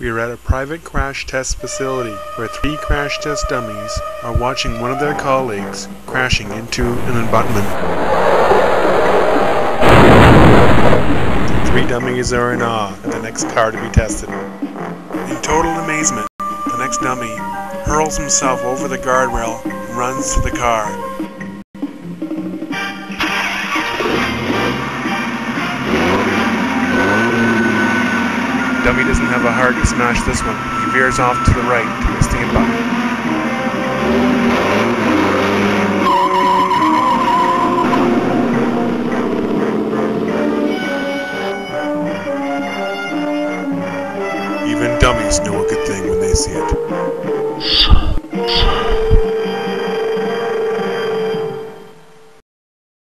We are at a private crash test facility where three crash test dummies are watching one of their colleagues crashing into an abutment. The three dummies are in awe at the next car to be tested. In total amazement, the next dummy hurls himself over the guardrail and runs to the car. Dummy doesn't have a heart to smash this one. He veers off to the right to a button. Even dummies know a good thing when they see it.